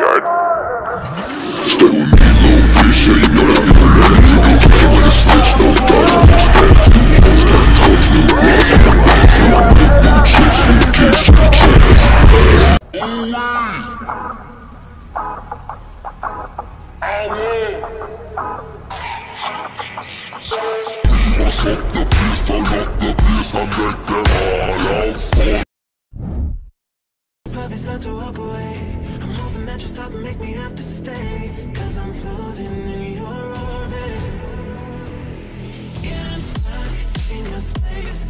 yard. Stay with me, little bitch, yeah, you know that I'm the man You playing with a snitch, no thoughts, no spam Two hoes, ten toes, new block, in the bands New whip, new chicks, new kids, new chance Fuck the beats, turn up the beats and make them start to walk away. I'm hoping that you stop and make me have to stay. Cause I'm floating in your orbit. Yeah, I'm stuck in your space.